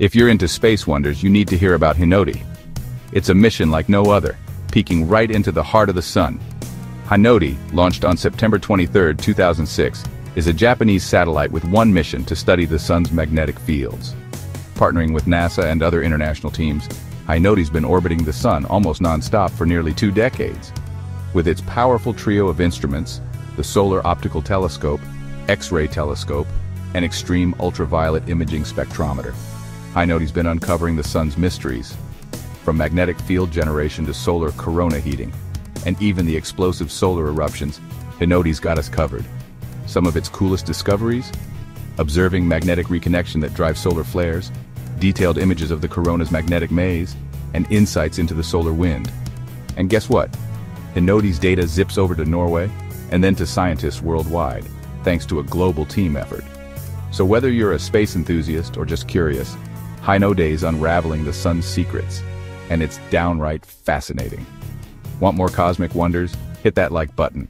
If you're into space wonders, you need to hear about Hinode. It's a mission like no other, peeking right into the heart of the sun. Hinode, launched on September 23, 2006, is a Japanese satellite with one mission to study the sun's magnetic fields. Partnering with NASA and other international teams, Hinode's been orbiting the sun almost non-stop for nearly two decades. With its powerful trio of instruments, the Solar Optical Telescope, X-ray telescope, and extreme ultraviolet imaging spectrometer. Hinode's been uncovering the sun's mysteries, from magnetic field generation to solar corona heating, and even the explosive solar eruptions, Hinode's got us covered. Some of its coolest discoveries? Observing magnetic reconnection that drives solar flares, detailed images of the corona's magnetic maze, and insights into the solar wind. And guess what? Hinode's data zips over to Norway, and then to scientists worldwide, thanks to a global team effort. So whether you're a space enthusiast or just curious, Hinode's unraveling the sun's secrets, and it's downright fascinating. Want more cosmic wonders? Hit that like button.